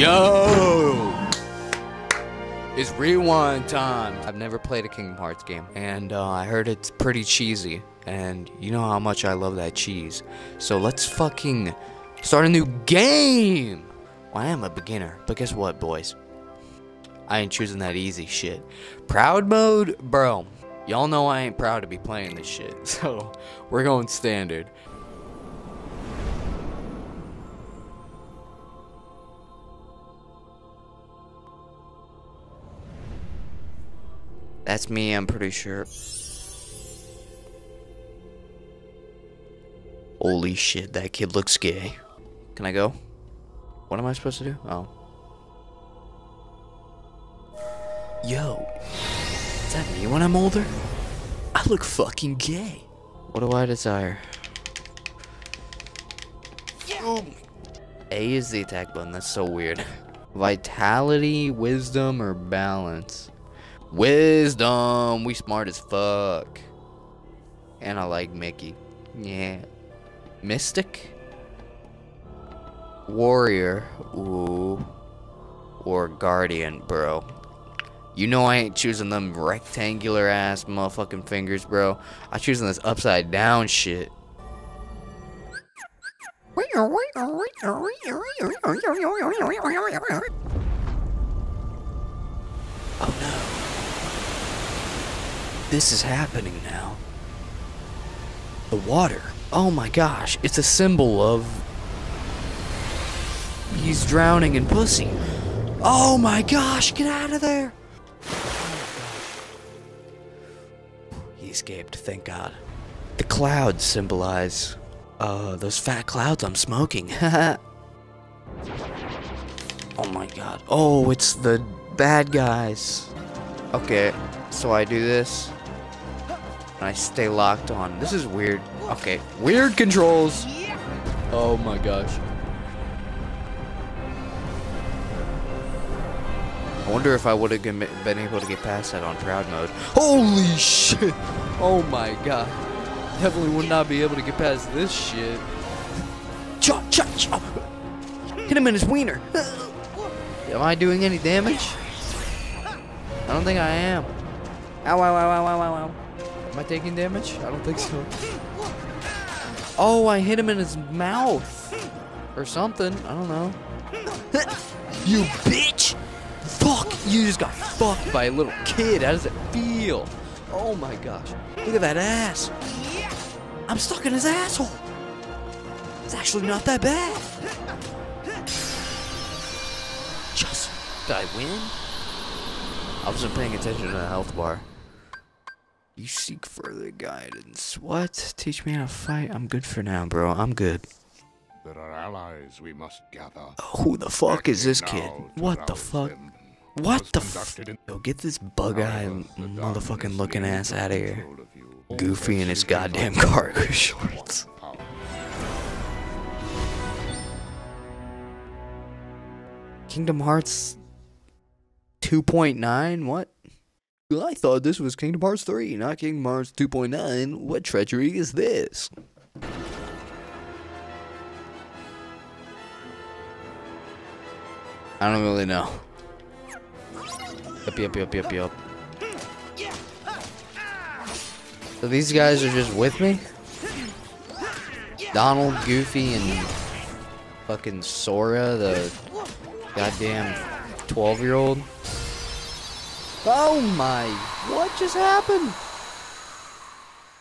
Yo! It's rewind time. I've never played a Kingdom Hearts game, and uh, I heard it's pretty cheesy. And you know how much I love that cheese. So let's fucking start a new game! Well, I am a beginner, but guess what, boys? I ain't choosing that easy shit. Proud mode? Bro, y'all know I ain't proud to be playing this shit. So, we're going standard. That's me, I'm pretty sure. Holy shit, that kid looks gay. Can I go? What am I supposed to do? Oh. Yo, is that me when I'm older? I look fucking gay. What do I desire? Boom. A is the attack button, that's so weird. Vitality, wisdom, or balance? Wisdom! We smart as fuck. And I like Mickey. Yeah. Mystic? Warrior. Ooh. Or Guardian, bro. You know I ain't choosing them rectangular ass motherfucking fingers, bro. I choosing this upside down shit. Oh no. This is happening now. The water. Oh my gosh, it's a symbol of. He's drowning in pussy. Oh my gosh, get out of there! He escaped, thank God. The clouds symbolize. Uh, those fat clouds I'm smoking. oh my god. Oh, it's the bad guys. Okay, so I do this. And I stay locked on. This is weird. Okay, weird controls. Oh my gosh. I wonder if I would have been able to get past that on proud mode. Holy shit! Oh my god. Definitely would not be able to get past this shit. Chop, chop, chop. Hit him in his wiener. Am I doing any damage? I don't think I am. Ow, ow, ow, ow, ow, ow, ow. Am I taking damage? I don't think so. Oh, I hit him in his mouth. Or something. I don't know. you bitch! Fuck! You just got fucked by a little kid. How does it feel? Oh my gosh. Look at that ass. I'm stuck in his asshole. It's actually not that bad. Just, did I win? I wasn't paying attention to the health bar. You seek further guidance. What? Teach me how to fight? I'm good for now, bro. I'm good. There are allies we must gather. Uh, who the fuck is this kid? What the fuck? What the f- Yo, get this bug-eyed motherfucking looking ass out of here. control of you. Goofy in his goddamn cargo shorts. Kingdom Hearts 2.9? What? I thought this was Kingdom Hearts 3, not Kingdom Hearts 2.9. What treachery is this? I don't really know. Yup, yup, yup, yup, yup. So these guys are just with me? Donald, Goofy, and fucking Sora, the goddamn 12 year old. Oh my, what just happened?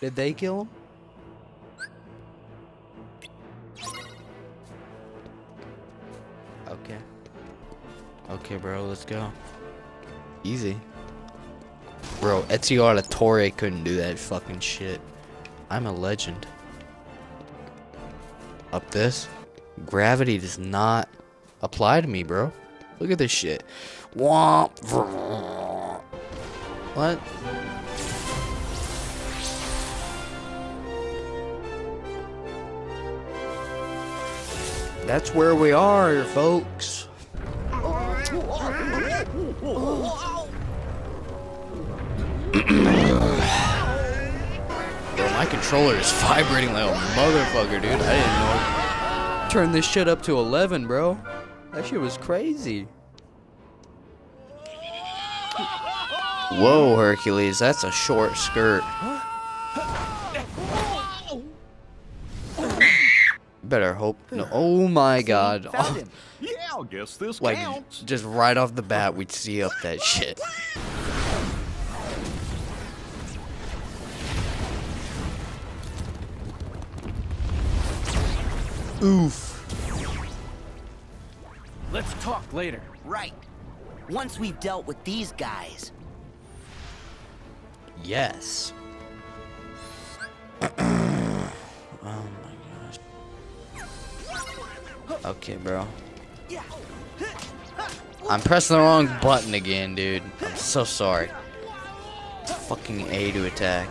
Did they kill him? Okay. Okay, bro, let's go. Easy. Bro, Ezio Auditore couldn't do that fucking shit. I'm a legend. Up this? Gravity does not apply to me, bro. Look at this shit. Womp. What? That's where we are, folks. Bro, my controller is vibrating like a motherfucker, dude. I didn't know. Turn this shit up to 11, bro. That shit was crazy. Whoa, Hercules, that's a short skirt. Better hope. No. Oh my god. Found oh. him. Yeah, I guess this Like, counts. just right off the bat, we'd see up that shit. Oof. Let's talk later. Right. Once we've dealt with these guys. Yes. oh my gosh. Okay, bro. I'm pressing the wrong button again, dude. I'm so sorry. It's fucking A to attack.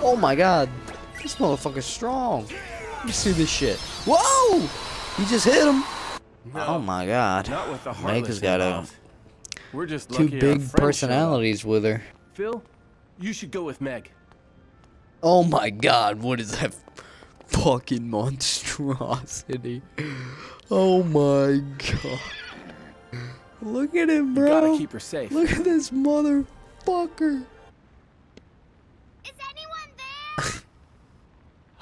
Oh my god. This motherfucker's strong. Let me see this shit. Whoa! He just hit him. oh my god. Not with the Meg heartless has got a, involved. We're just two lucky big friend showed up. personalities with her. Phil, you should go with Meg. Oh my god, what is that fucking monstrosity? Oh my god. Look at him, bro. You gotta bro. keep her safe. Look at this motherfucker. Is anyone there?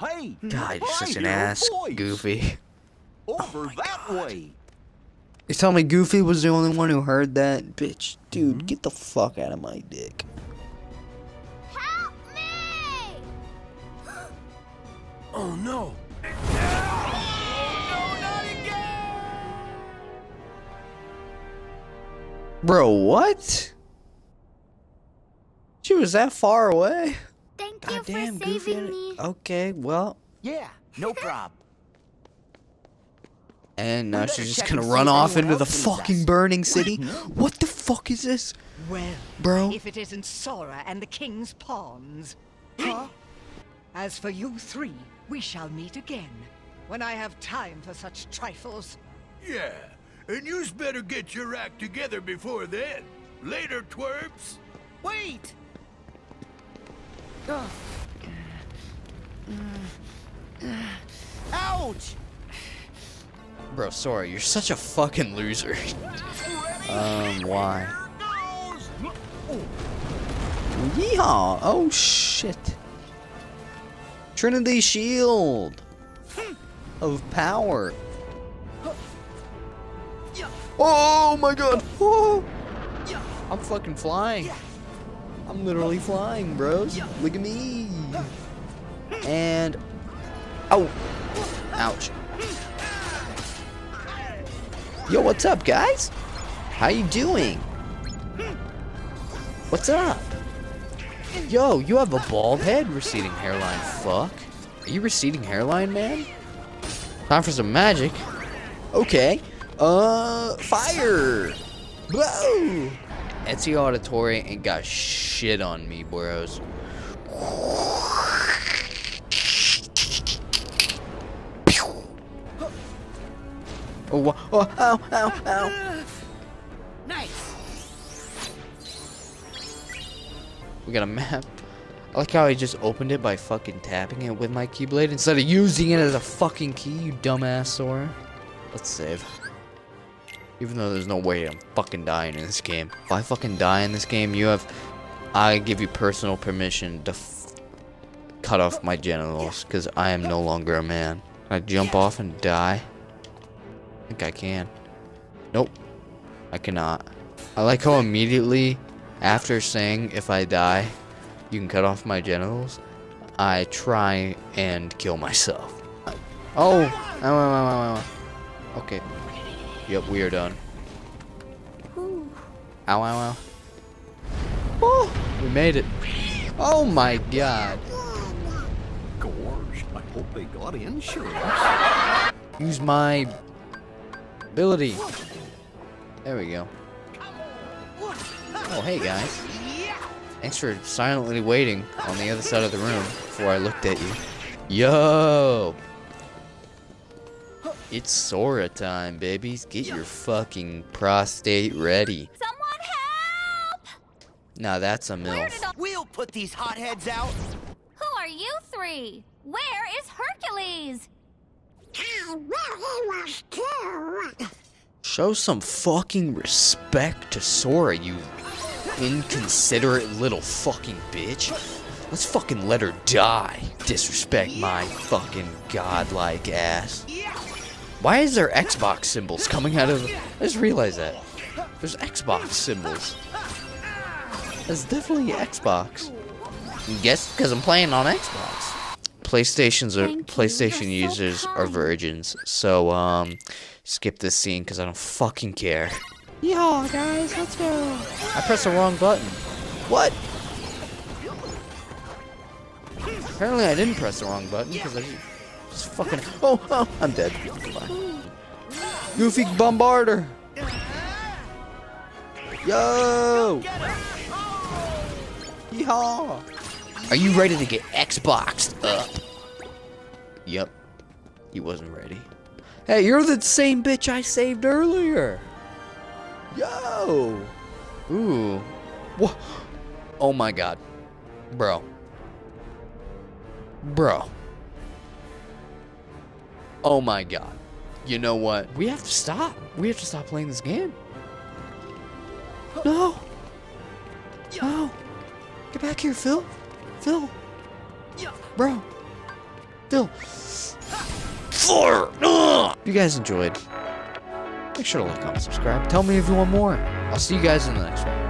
Hey, God, you're such an ass, voice. Goofy. Over oh that way. You tell me Goofy was the only one who heard that? Bitch, dude, get the fuck out of my dick. Help me! Oh no! Bro, what? She was that far away? Thank you God for damn, saving Goofy. me. Okay, well, Yeah, no prob. And now she's just gonna run off into the fucking us. burning city. What the fuck is this? Well, Bro. if it isn't Sora and the King's Pawns. Huh? As for you three, we shall meet again. When I have time for such trifles. Yeah, and you's better get your act together before then. Later, twerps. Wait! Ouch! Bro, sorry, you're such a fucking loser. um, why? Yeehaw! Oh shit. Trinity Shield of power. Oh my god! Oh. I'm fucking flying. I'm literally flying, bros. Look at me. And oh, ouch. Yo, what's up, guys? How you doing? What's up? Yo, you have a bald head, receding hairline. Fuck. Are you receding hairline, man? Time for some magic. Okay. Uh, fire. Whoa. Ezio Auditore ain't got shit on me, bros. Oh, oh, ow, ow, ow. Nice! We got a map. I like how I just opened it by fucking tapping it with my keyblade instead of using it as a fucking key, you dumbass Sora. Let's save. Even though there's no way I'm fucking dying in this game. If I fucking die in this game, you have... I give you personal permission to f cut off my genitals, because I am no longer a man. I jump off and die? I think I can. Nope. I cannot. I like how immediately after saying if I die, you can cut off my genitals, I try and kill myself. Oh! Ow, ow, ow, ow, ow. Okay. Yep, we are done. Ow, ow, ow. Oh! We made it. Oh my god. Gosh, I hope they got insurance. Use my ability. There we go. Oh, hey guys. Thanks for silently waiting on the other side of the room before I looked at you. Yo! It's Sora time, babies. Get your fucking prostate ready. Someone help! Now that's a Where MILF. We'll put these hotheads out. Who are you three? Where is Hercules? Show some fucking respect to Sora, you inconsiderate little fucking bitch. Let's fucking let her die. Disrespect my fucking godlike ass. Why is there Xbox symbols coming out of... I just realized that. There's Xbox symbols. That's definitely Xbox. Guess because I'm playing on Xbox. PlayStation's are PlayStation you're so users are virgins, so um, skip this scene because I don't fucking care. Yeah, guys, let's go. I pressed the wrong button. What? Apparently, I didn't press the wrong button because I just, just fucking. Oh, oh, I'm dead. Bye. Goofy Bombarder. Yo. Yeehaw. Are you ready to get Xboxed up? Yep. He wasn't ready. Hey, you're the same bitch I saved earlier. Yo. Ooh. What? Oh my god. Bro. Bro. Oh my god. You know what? We have to stop. We have to stop playing this game. No. No. Get back here, Phil. Phil. Bro. Phil. Four. If you guys enjoyed, make sure to like, comment, subscribe. Tell me if you want more. I'll see you guys in the next one.